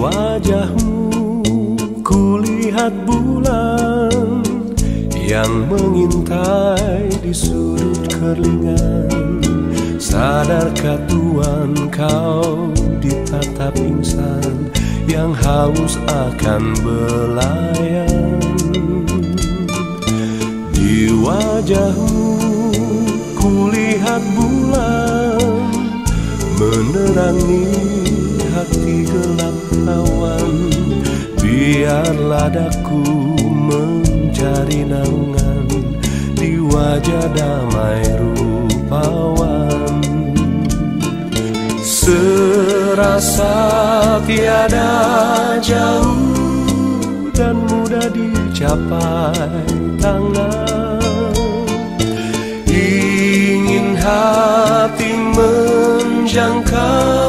wajahmu kulihat bulan yang mengintai di sudut kerlingan. Sadarkah Tuhan kau ditatap insan yang haus akan belayan? Di wajahmu kulihat bulan menerangi hati gelap rawan Biarlah daku mencari naungan Di wajah damai rupawan. Serasa tiada jauh dan mudah dicapai tangan. Ingin hati menjangkau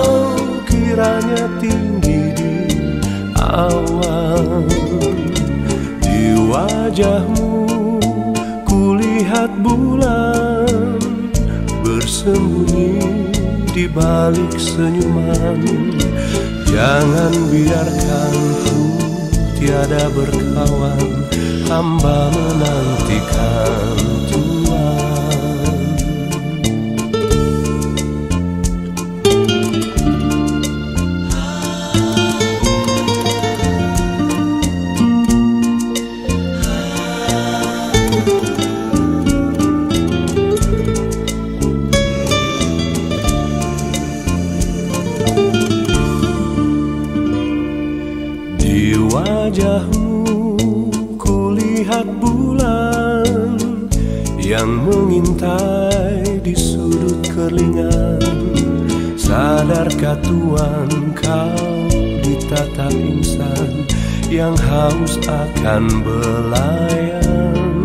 awan Di wajahmu kulihat bulan Bersembunyi di balik senyuman. Jangan biarkan ku tiada berkawan Hamba menantikan wajahmu kulihat bulan Yang mengintai di sudut kerlingan Sadarkah Tuhan kau ditatap insan Yang haus akan belayan?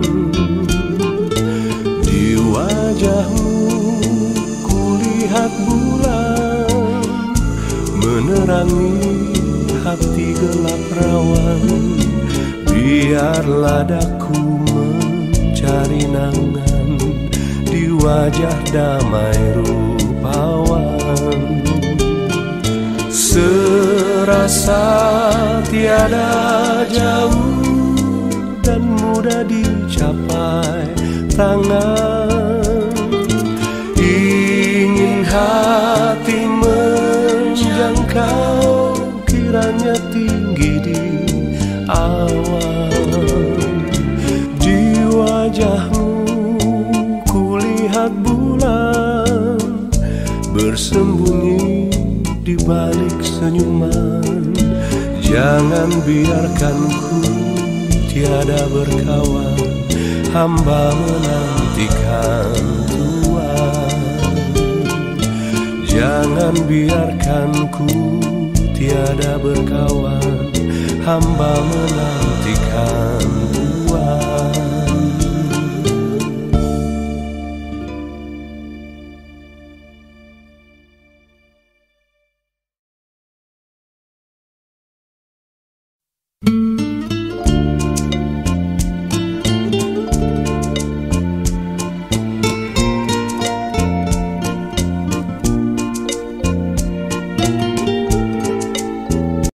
Di wajahmu kulihat bulan Menerangi hati gelap rawan. Biarlah daku mencari naungan Di wajah damai rupawan. Serasa tiada jauh dan mudah dicapai tangan di balik senyuman. Jangan biarkan ku tiada berkawan. Hamba menantikan Tuhan. Jangan biarkan ku tiada berkawan. Hamba menantikan